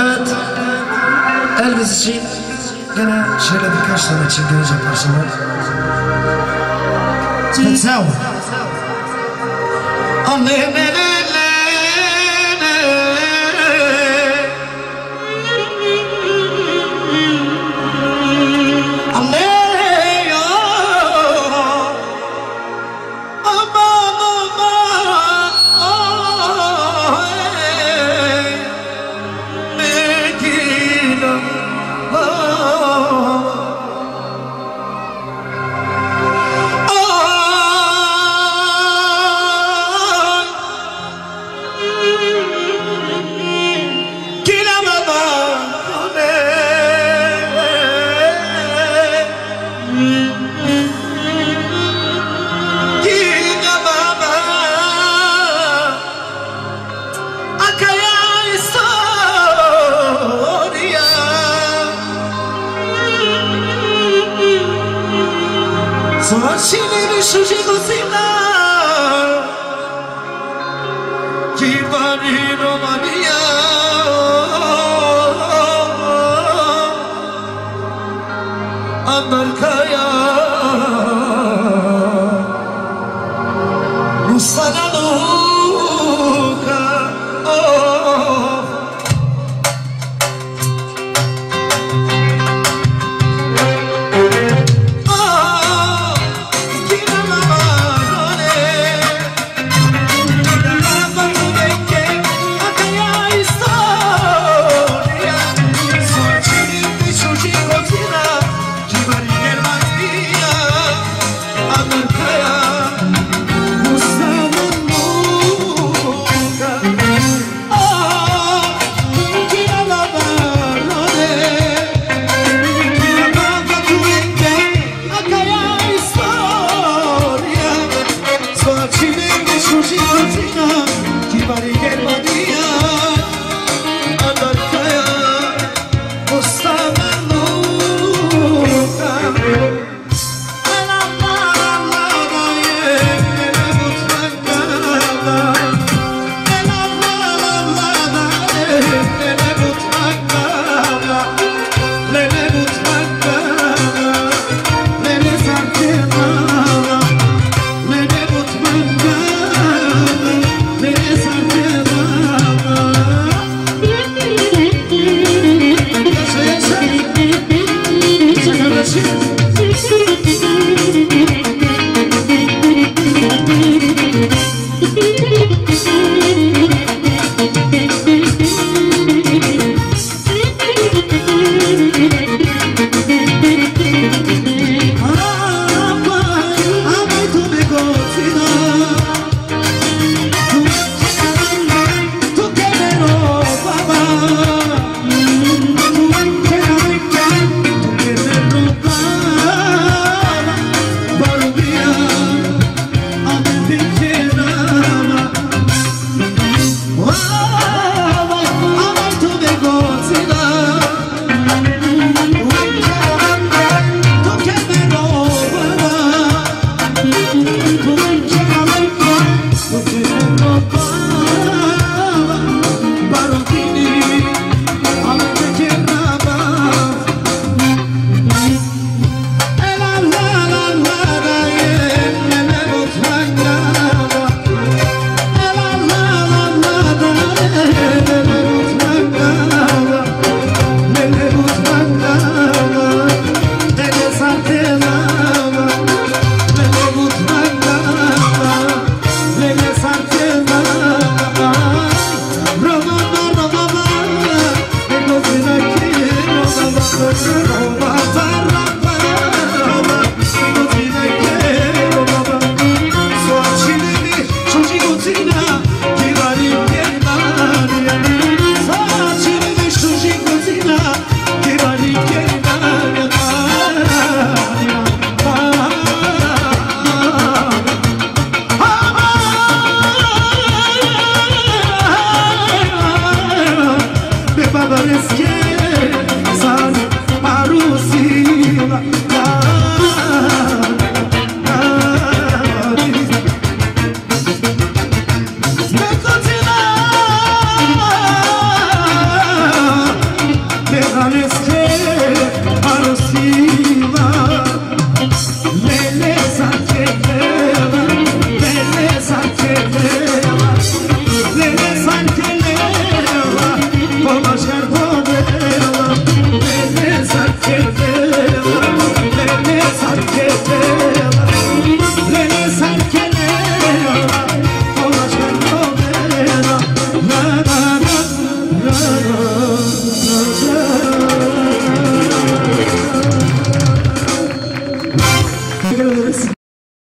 Evet. Elvis için gene şöyle birkaç tane çekiyoruz yaparsanız. Spetzel. Anne ne ne その死にる主人のせいな決まりの間に合うあんなるか